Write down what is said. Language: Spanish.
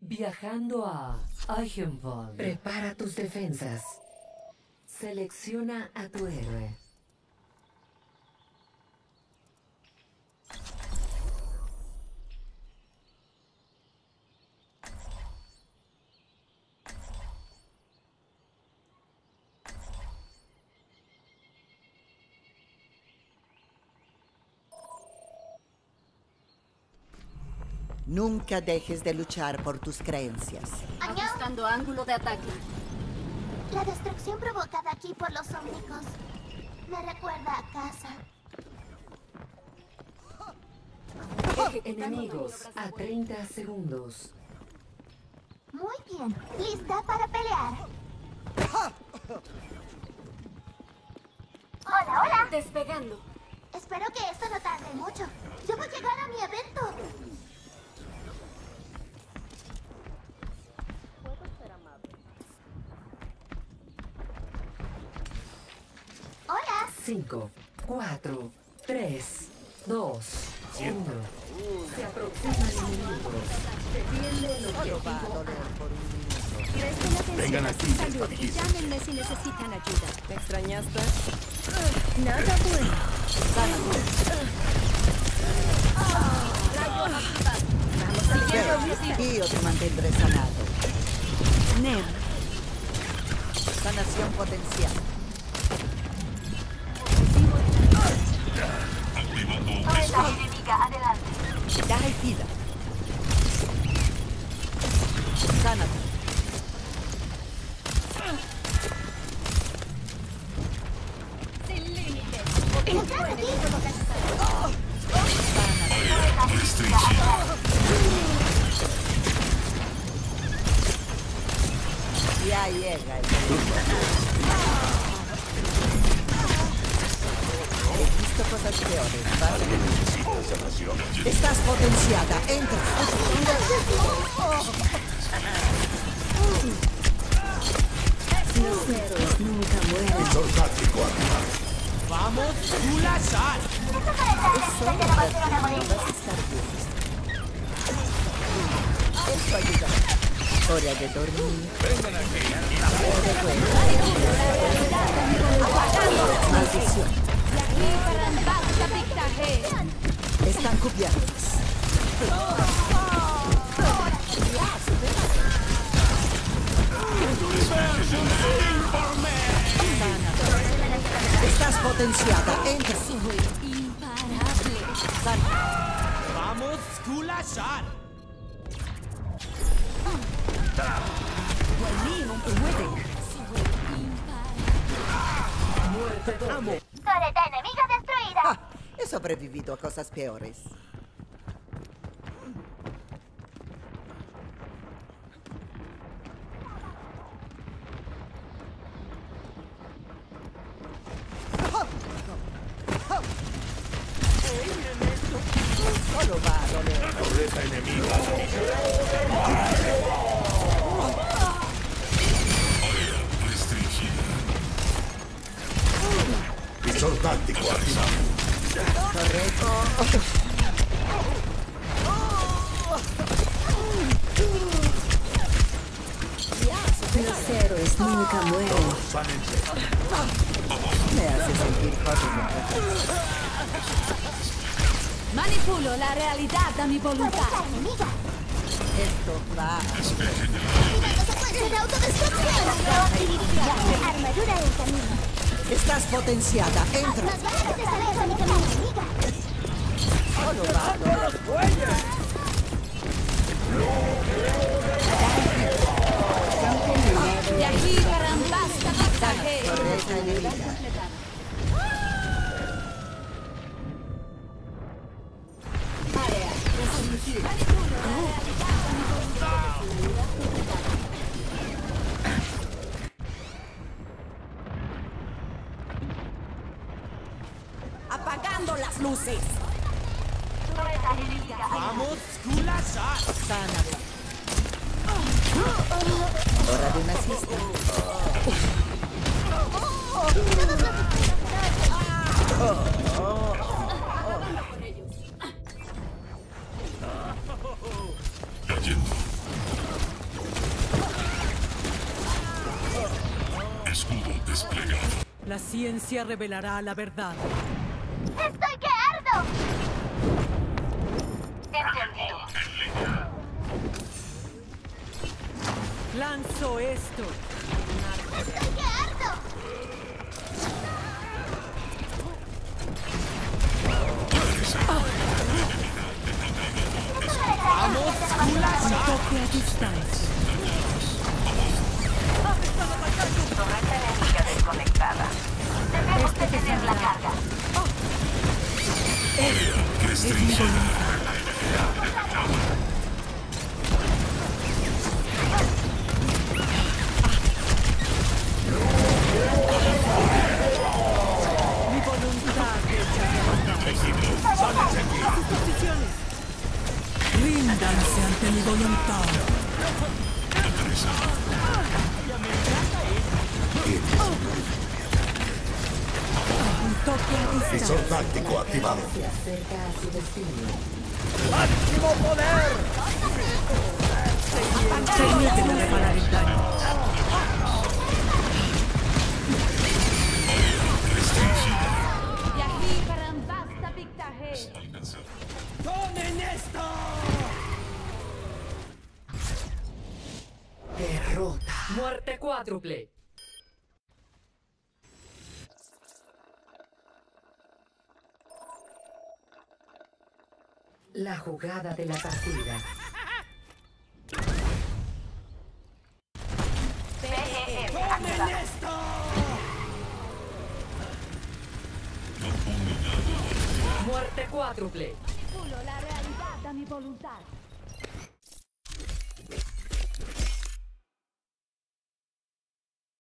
Viajando a Eichenwald. Prepara tus defensas. Selecciona a tu héroe. Nunca dejes de luchar por tus creencias. Ajustando ángulo de ataque. La destrucción provocada aquí por los ómnicos me recuerda a casa. Enemigos a 30 segundos. Muy bien, lista para pelear. Hola, hola. Despegando. Espero que esto no tarde mucho. Debo llegar a mi evento. Hola. 5, 4, 3, 2, 1. Se aproximan enemigos. Defiende el a objetivo. Vengan a aquí, salud y llámenme si necesitan ayuda. ¿Me extrañaste? Nada bueno. Ve, Io te mantendré sanado. Nem. Sanación potencial. Dai vida. Sánate. Sin límites. Ya llega el He visto cosas peores. ¿Vale? Estás potenciada. Entra. Los héroes nunca mueren. ¡Vamos, Zula Sal! Esto ayuda. Hora de dormir. Vengan aquí. Estás potenciada. Entra. Soy imparable. ¡Vamos, Zula Sal! Torreta enemiga destruida. Ah, he sobrevivido a cosas peores. Táctico. Correcto. Los héroes nunca mueren. Sánense. Me hace sentir. Manipulo la realidad a mi voluntad. Esto va. ¡Secuencia de autodestrucción! Armadura en camino. Estás potenciada. Entra. Nos a deshacer de la enemiga. Solo va a doler. Yahi Parambakta apagando las luces. ¡Vamos, culasa! Sana. Hora de una La ciencia revelará la verdad. ¡Estoy que ardo! Lanzo esto. ¡Estoy que ardo! ¡Vamos, Skulasar! Toque a distancia. Mi voluntad hecha realidad. A sus posiciones. Ríndanse ante mi voluntad. Un toque a distancia. Visor táctico activado. Permíteme reparar el daño. Yahi Karambasta Piktahe. ¡Tomen esto! Derrota. Muerte cuádruple. La jugada de la partida. ¡Tomen esto! Muerte cuádruple. Manipulo la realidad a mi voluntad.